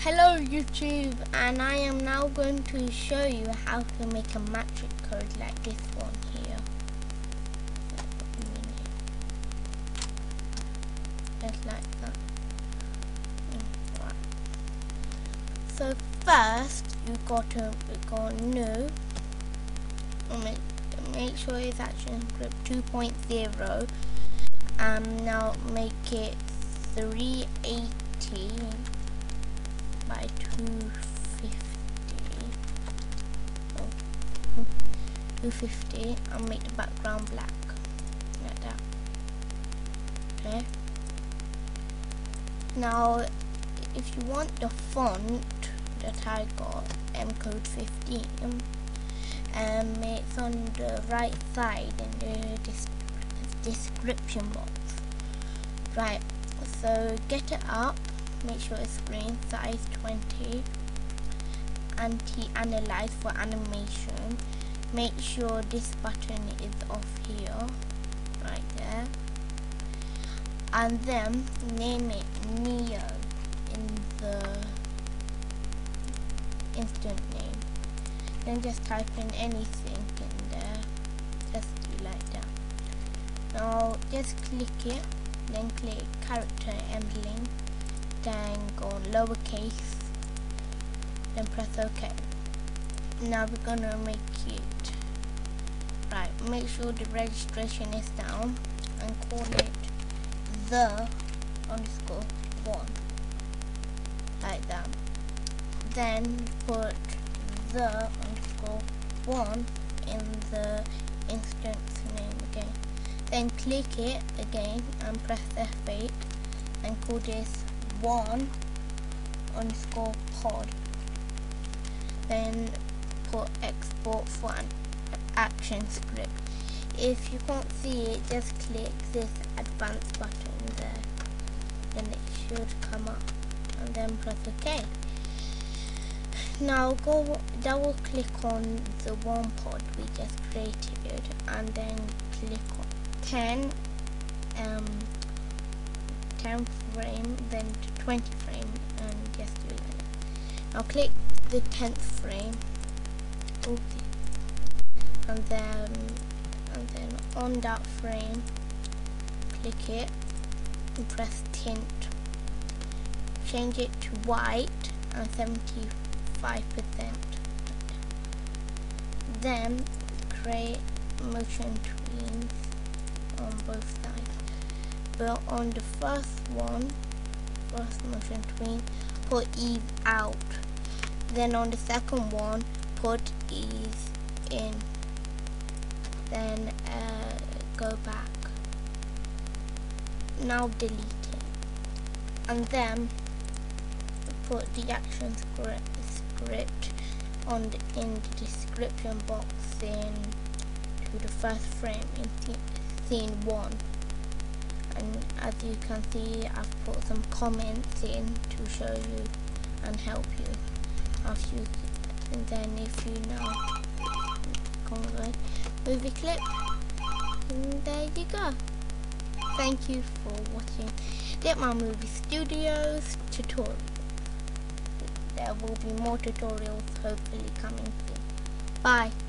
Hello YouTube and I am now going to show you how to make a Matrix code like this one here. Just like that. So first you got to go new make, make sure it's action script 2.0 and now make it 380 by 250 oh, 250 and make the background black. Like that. Okay. Now if you want the font that I got M code 15 um it's on the right side in the description box. Right so get it up make sure it's screen size 20 anti-alias for animation make sure this button is off here right there. And then name it Neo in the instance name. Then just type in anything in there. Just do like that. Now just click it then click character embedding go lowercase then press ok. Now we're gonna make it right. Make sure the registration is down and call it the underscore one like that. Then put the underscore one in the instance name again. Then click it again and press F8 and call this one underscore pod then put export for an action script. If you can't see it just click this advanced button there. Then it should come up and then press ok. Now go double click on the one pod we just created and then click on 10 um 10 frame then to 20 frame and just do it now click the 10th frame. And then and then on that frame click it and press tint. Change it to white and 75 percent. Then create motion tween on both sides but on the first one first motion tween put ease out. Then on the second one put ease in. Then uh, go back. Now delete it. And then put the action script, script on the, in the description box in to the first frame in scene 1 and as you can see I've put some comments in to show you and help you. After you and then if you know movie clip. And there you go. Thank you for watching. Get my Movie Studios tutorial. There will be more tutorials hopefully coming soon. Bye